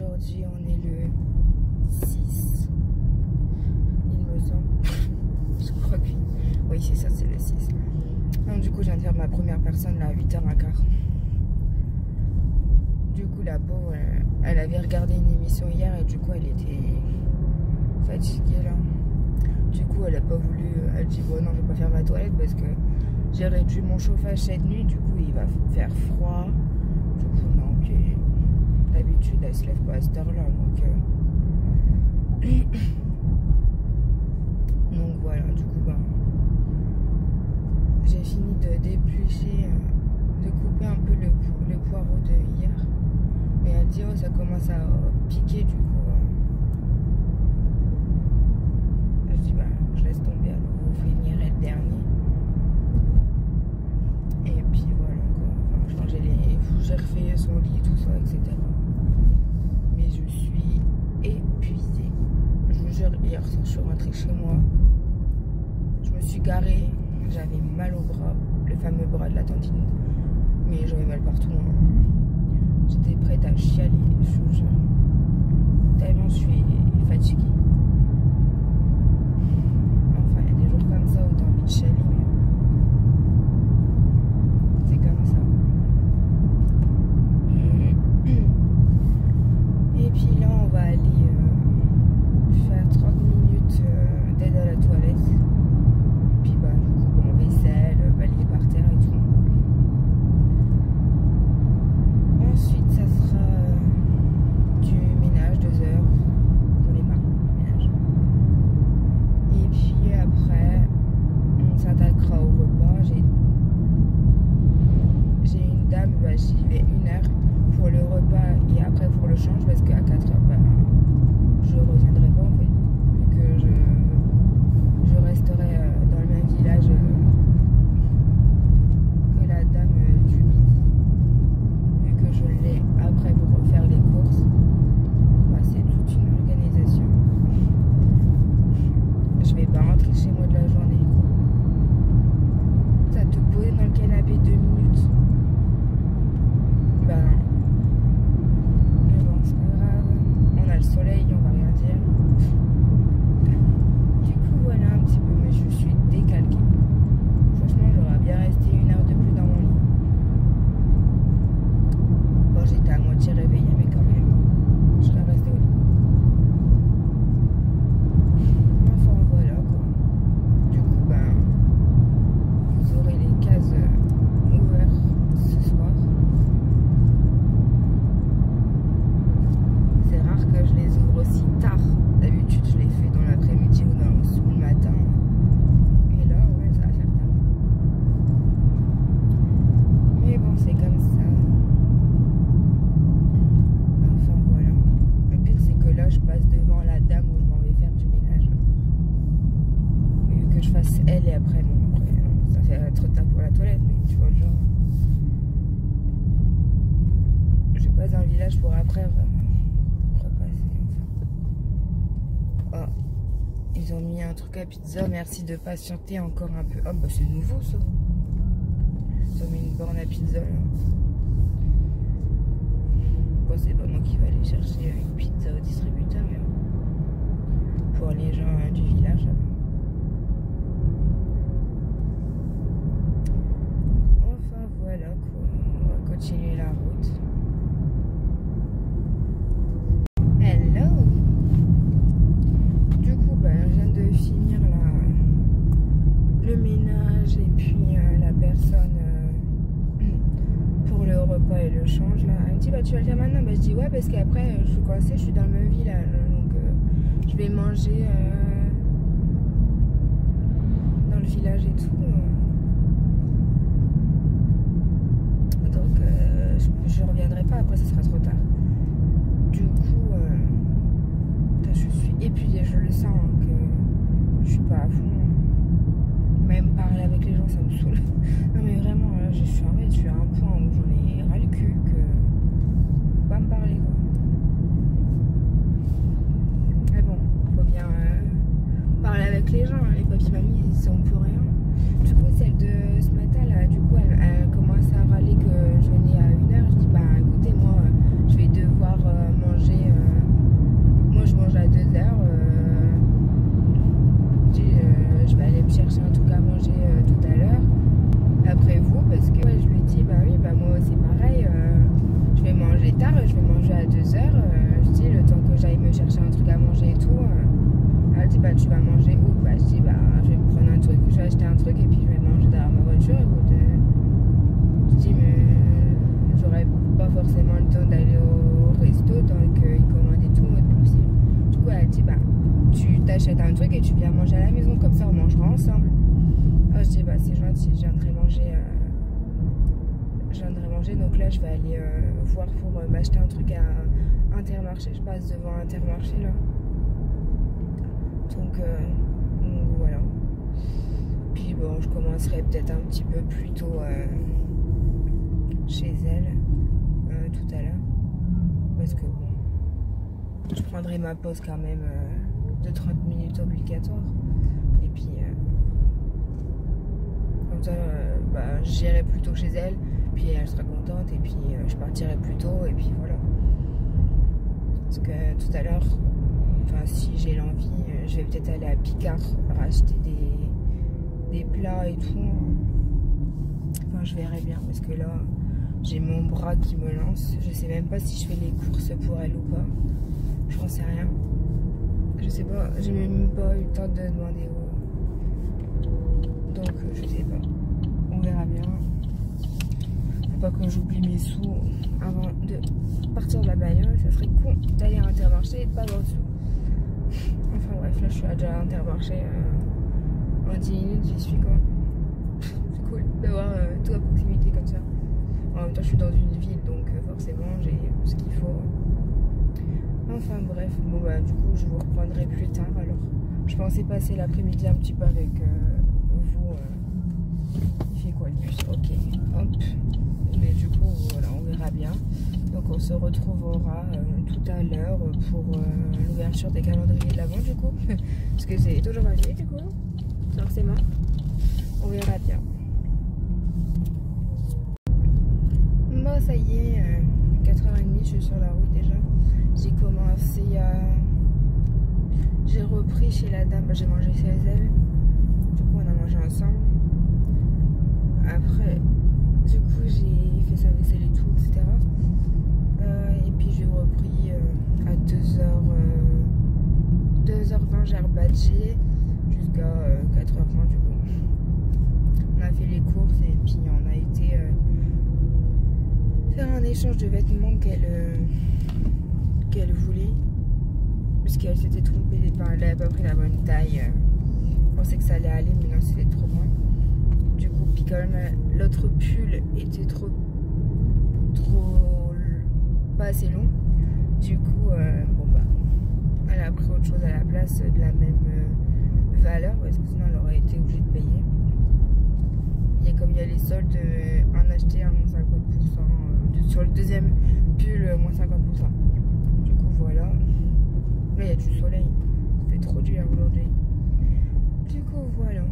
Aujourd'hui, on est le 6. Il me semble. je crois que oui. C'est ça, c'est le 6. Donc, du coup, je viens de faire ma première personne là à 8h15. Du coup, la pauvre, elle, elle avait regardé une émission hier et du coup, elle était fatiguée là. Du coup, elle a pas voulu. Elle dit Bon, non, je vais pas faire ma toilette parce que j'ai réduit mon chauffage cette nuit. Du coup, il va faire froid. Du coup, non, puis d'habitude, elle se lève pas à cette heure-là. Donc, euh, voilà, du coup, ben, j'ai fini de d'éplucher, euh, de couper un peu le, po- le poireau de hier. Mais elle dit Oh, ça commence à euh, piquer, du coup. euh, je dis bah je laisse tomber alors vous finirez le dernier. Et puis voilà quoi. Enfin. J'ai refait son lit, tout ça, etc. Mais je suis épuisée. Je vous jure, hier je suis rentrée chez moi. Je me suis garée, j'avais mal au bras, le fameux bras de la tendine. Mais j'avais mal partout. hein. J'étais prête à chialer, je vous jure. Tellement je suis fatiguée. Enfin, il y a des jours comme ça où t'as envie de chialer, change parce qu'à euh, repasser. Enfin. Oh, ils ont mis un truc à pizza, merci de patienter encore un peu. Oh bah c'est nouveau ça. Ils ont mis une borne à pizza là. Bon, c'est pas moi qui vais aller chercher une pizza au distributeur, mais pour les gens euh, du village. va. Enfin voilà quoi, on va continuer la route. Hello Du coup, ben, je viens de finir la, le ménage et puis euh, la personne euh, pour le repas et le change là. Elle me dit bah tu vas le faire maintenant? Bah, Je dis ouais parce qu'après euh, je suis coincée, je suis dans le même village donc euh, je vais manger euh, dans le village et tout. Donc je, je reviendrai pas après, ce sera trop tard. Du coup, je suis épuisée, je le sens que je suis pas à fond. Même parler avec les gens, ça me saoule. Non mais vraiment, là, je suis en fait, je suis à un point où j'en ai ras le cul que faut pas me parler quoi. Mais bon, faut bien euh, parler avec les gens, hein. les papis mamies ils sont pour rien. Du coup, celle de ce matin là, du coup, elle, elle commence à râler que je venais à une heure. Je dis, bah écoutez, moi, euh, je vais devoir euh, manger euh, ensemble. Ah, je dis, bah c'est gentil, je viendrai manger. Euh, je viendrai manger, donc là je vais aller euh, voir pour m'acheter un truc à Intermarché. Je passe devant Intermarché là. Donc, voilà. Puis bon, je commencerai peut-être un petit peu plus tôt chez elle tout à l'heure. Parce que bon, je prendrai ma pause quand même de 30 minutes obligatoire. Et puis, euh, comme ça, euh, bah, j'irai plutôt chez elle, puis elle sera contente, et puis euh, je partirai plus tôt, et puis voilà. Parce que tout à l'heure, enfin, si j'ai l'envie, je vais peut-être aller à Picard racheter des, des plats et tout. Enfin, je verrai bien, parce que là, j'ai mon bras qui me lance. Je sais même pas si je fais les courses pour elle ou pas. Je n'en sais rien. Je sais pas, j'ai même pas eu le temps de demander où. Donc euh, je sais pas. On verra bien. Faut pas que j'oublie mes sous avant de partir de la bagnole. Ça serait con d'aller à Intermarché et de pas avoir de sous. Enfin bref, là je suis déjà à Intermarché. Euh, en 10 minutes j'y suis quoi. C'est cool d'avoir euh, tout à proximité comme ça. En même temps je suis dans une ville donc forcément j'ai ce qu'il faut. Enfin bref, bon bah du coup je vous reprendrai plus tard alors. Je pensais passer l'après-midi un petit peu avec euh, vous. Euh, il fait quoi le bus Ok, hop. Mais du coup voilà, on verra bien. Donc on se retrouvera euh, tout à l'heure pour l'ouverture des calendriers de l'avant du coup. Parce que c'est toujours pas fait du coup, forcément. On verra bien. Bon ça y est, 4h30 je suis sur la route déjà. J'ai commencé à... J'ai repris chez la dame, j'ai mangé chez elle. Du coup, on a mangé ensemble. Après, du coup, j'ai fait sa vaisselle et tout, etc. Euh, et puis, j'ai repris euh, à 2h... 2h20, j'ai rebadgé jusqu'à 4h20 du coup. On a fait les courses et puis on a été faire un échange de vêtements qu'elle qu'elle voulait. Puisqu'elle s'était trompée, elle n'avait pas pris la bonne taille. Je pensais que ça allait aller, mais non, c'était trop loin. Du coup, puis quand l'autre pull était trop. trop. pas assez long. Du coup, euh, bon bah. Elle a pris autre chose à la place de la même euh, valeur, parce que sinon elle aurait été obligée de payer. Et comme il y a les soldes, un acheté à moins 50%, euh, sur le deuxième pull, moins 50% voilà. Là, il y a du soleil. Ça fait trop dur aujourd'hui. Du coup, voilà.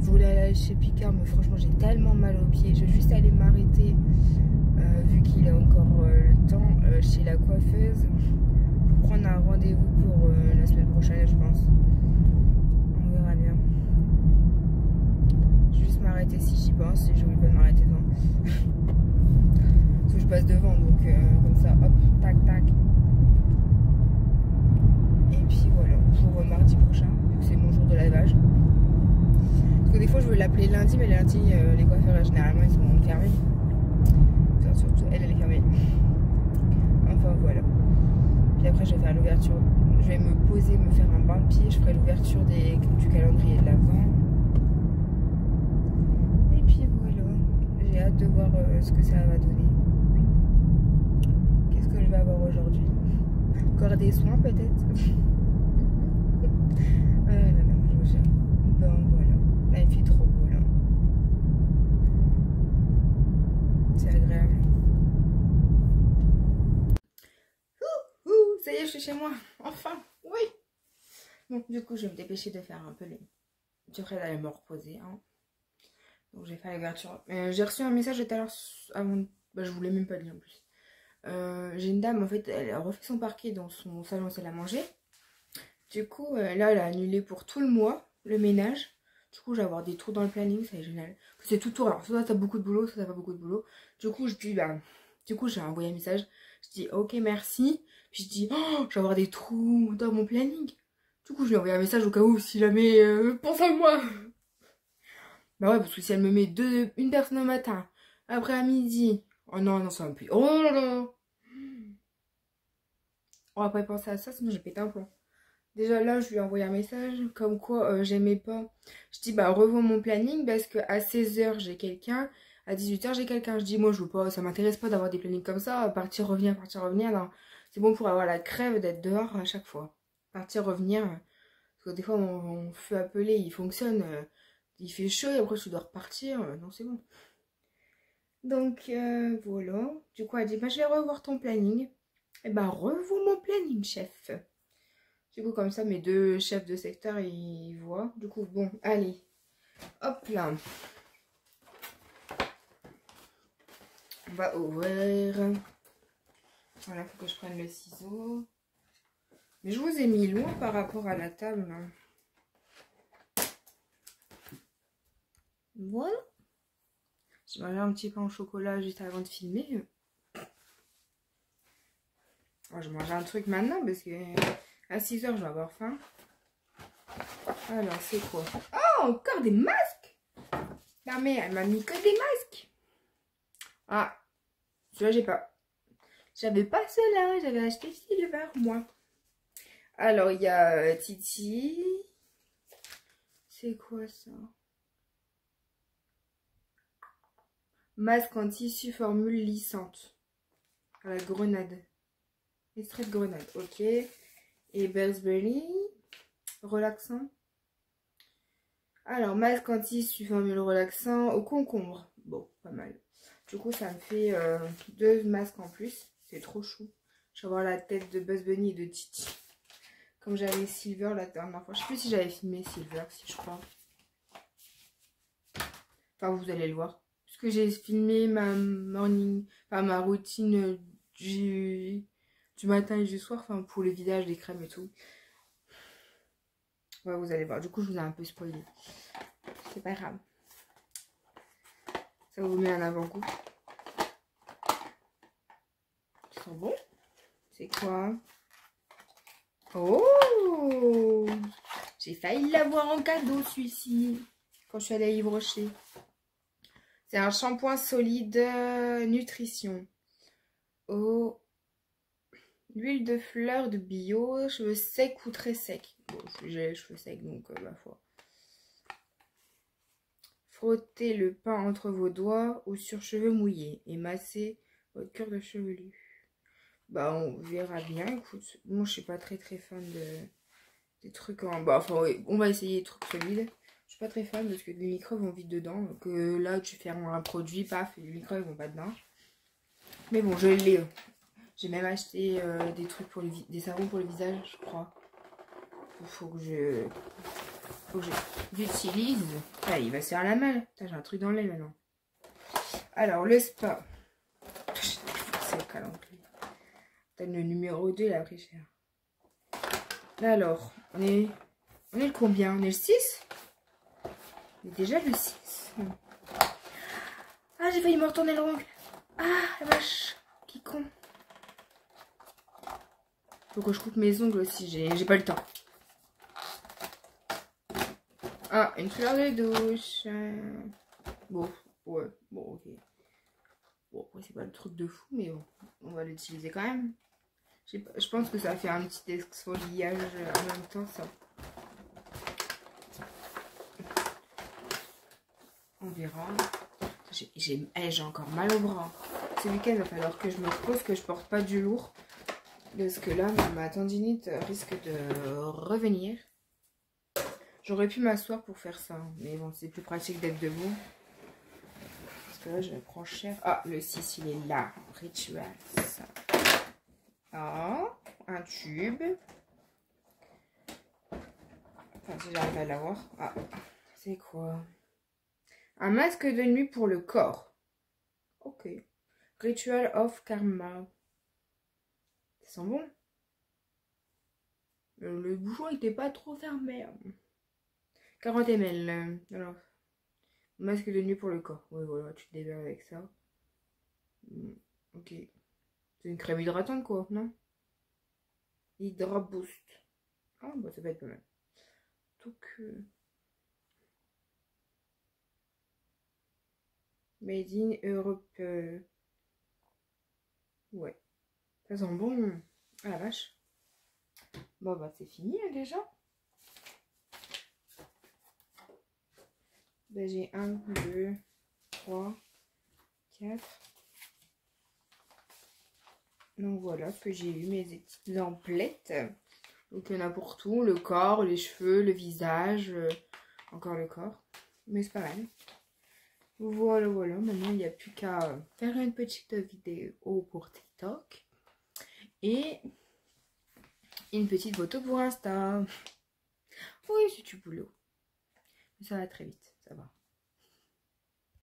Je voulais aller chez Picard, mais franchement, j'ai tellement mal aux pieds. Je vais juste aller m'arrêter, euh, vu qu'il a encore euh, le temps, euh, chez la coiffeuse. Pour prendre un rendez-vous pour la semaine prochaine, je pense. On verra bien. Je vais juste m'arrêter si j'y pense. Et j'oublie pas de m'arrêter devant. Parce que je passe devant, donc comme ça, hop, tac, tac. Et puis voilà, pour mardi prochain, c'est mon jour de lavage. Parce que des fois je veux l'appeler lundi, mais lundi euh, les coiffeurs généralement ils sont fermés. Enfin surtout elle elle est fermée. Enfin voilà. Puis après je vais faire l'ouverture, je vais me poser, me faire un bain de pied, je ferai l'ouverture du calendrier de l'avant. Et puis voilà, j'ai hâte de voir euh, ce que ça va donner. Qu'est-ce que je vais avoir aujourd'hui? Encore des soins peut-être Ah là là, je vous jure. Bon, voilà. Là, il fait trop beau, là. C'est agréable. Ouh, ouh, ça y est, je suis moi. Enfin, oui. Bon, du coup, je vais me dépêcher de faire un peu les... Ferai d'aller me reposer, hein. Donc, j'ai fait l'ouverture. Euh, j'ai reçu un message tout à l'heure avant... Bah, je voulais même pas le dire en plus. Euh, j'ai une dame, en fait, elle a refait son parquet dans son salon, elle a mangé. Du coup, euh, là, elle a annulé pour tout le mois le ménage. Du coup, je vais avoir des tours dans le planning, c'est génial. C'est tout tour. Alors, soit t'as beaucoup de boulot, soit t'as pas beaucoup de boulot. Du coup, je dis, bah, du coup, j'ai envoyé un message. Je dis, ok, merci. Puis je dis, oh, je vais avoir des trous dans mon planning. Du coup, je lui ai envoyé un message au cas où, si jamais, euh, pense à moi. Bah ouais, parce que si elle me met deux, une personne au matin, après à midi. Oh non, non, ça va plus. Oh là là. On va pas penser à ça, sinon j'ai pété un plomb. Déjà là, je lui ai envoyé un message comme quoi euh, j'aimais pas. Je dis bah revois mon planning parce que à 16h j'ai quelqu'un, à 18h j'ai quelqu'un. Je dis moi je veux pas, ça m'intéresse pas d'avoir des plannings comme ça, partir revenir, partir revenir. Non, c'est bon pour avoir la crève d'être dehors à chaque fois. Partir revenir, parce que des fois mon, feu appelé il fonctionne, euh, il fait chaud et après je dois repartir. Euh, non c'est bon. Donc voilà. Du coup elle dit bah je vais revoir ton planning. Et eh bah revois mon planning chef. Du coup, comme ça, mes deux chefs de secteur, ils voient. Du coup, bon, allez. Hop là. On va ouvrir. Voilà, il faut que je prenne le ciseau. Mais je vous ai mis loin par rapport à la table. Voilà. J'ai mangé un petit pain au chocolat juste avant de filmer. je mange un truc maintenant parce que à 6 heures, je vais avoir faim. Alors, c'est quoi? Oh, encore des masques Non, mais elle m'a mis que des masques. Ah, celui-là, j'ai pas. J'avais pas cela, j'avais acheté Silver, moi. Alors, il y a euh, Titi. C'est quoi ça? Masque en tissu formule lissante. À la grenade. Extrait de grenade, ok et Berry relaxant. Alors, masque anti formule relaxant au concombre. Bon, pas mal. Du coup, ça me fait euh, deux masques en plus. C'est trop chou. Je vais avoir la tête de Buzz Bunny et de Titi. Comme j'avais Silver la dernière fois. Je sais plus si j'avais filmé Silver, si je crois. Enfin, vous allez le voir. Puisque j'ai filmé ma morning, enfin ma routine du du matin et du soir, enfin pour le vidage des crèmes et tout. Ouais, vous allez voir. Du coup, je vous ai un peu spoilé. C'est pas grave. Ça vous met un avant-goût. Ça bon. C'est quoi? Oh J'ai failli l'avoir en cadeau, celui-ci. Quand je suis allée à Yves Rocher. C'est un shampoing solide euh, nutrition. Oh L'huile de fleur de bio, cheveux secs ou très secs. J'ai les cheveux secs, donc euh, ma foi. Frottez le pain entre vos doigts ou sur cheveux mouillés et massez votre cœur de chevelu. Bah, on verra bien, écoute. Moi, je suis pas très très fan de des trucs en... Bah, enfin, on va essayer des trucs solides. Je suis pas très fan parce que les microbes vont vite dedans. Que là, tu fermes un produit, paf, et les microbes vont pas dedans. Mais bon, je l'ai. J'ai même acheté euh, des trucs pour le des savons pour le visage, je crois. Faut que je faut que j'utilise. Ah, il va se faire la malle. J'ai un truc dans l'œil maintenant. Alors, le spa. C'est le numéro 2, il a pris cher. Alors, on est, on est le combien? On est le 6 On est déjà le 6. Ah, j'ai failli me retourner le l'ongle. Ah, la vache. Qui con. Faut que je coupe mes ongles aussi, j'ai pas le temps. Ah, une fleur de douche. Bon, ouais, bon, ok. Bon, c'est pas le truc de fou, mais bon, on va l'utiliser quand même. Je pense que ça fait un petit exfoliage en même temps, ça. On verra. Eh, j'ai encore mal au bras. Ce week-end, il va falloir que je me repose, que je porte pas du lourd. Parce que là, ma tendinite risque de revenir. J'aurais pu m'asseoir pour faire ça. Mais bon, c'est plus pratique d'être debout. Parce que là, je prends cher. Ah, le 6, il est là. Ritual. Ah, un tube. Enfin, si j'arrive à l'avoir. Ah, c'est quoi? Un masque de nuit pour le corps. Ok. Ritual of Karma sent bon. Le, bouchon n'était pas trop fermé. 40 ml. Alors, masque de nuit pour le corps. Oui, voilà, tu te déverres avec ça. Hmm, ok. C'est une crème hydratante, quoi, non? Hydra Boost. Ah, bah, ça va être pas mal. Donc, euh, Made in Europe. Euh, ouais. Ça sent bon. Ah la vache. Bon, bah, c'est fini hein, déjà. Ben, j'ai 1, 2, 3, 4. Donc voilà que j'ai eu, mes petites emplettes. Donc il y en a pour tout, le corps, les cheveux, le visage, euh, encore le corps. Mais c'est pas mal. Voilà, voilà, maintenant il n'y a plus qu'à faire une petite vidéo pour TikTok. Et une petite photo pour Insta. Oui, c'est du boulot. Mais ça va très vite, ça va.